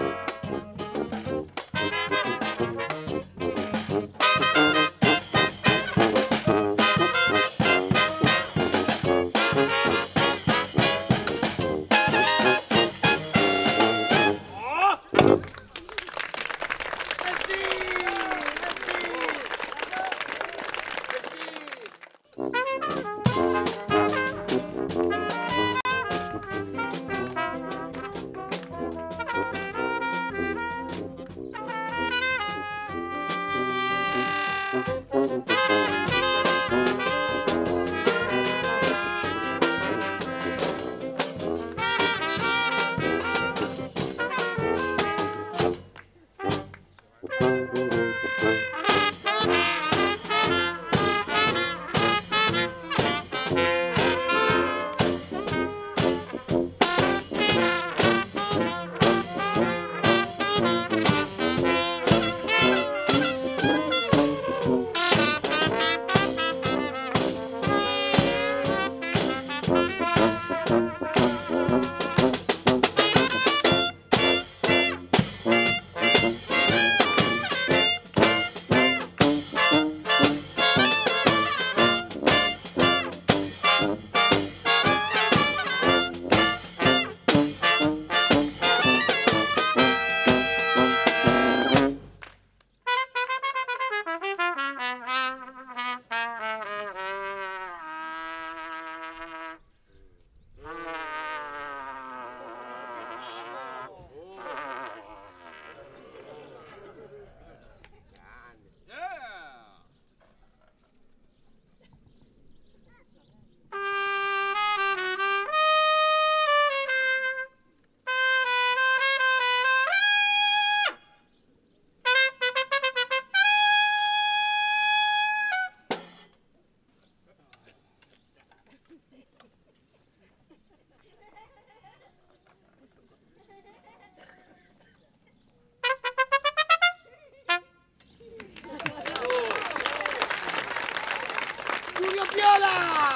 Giulio Piola!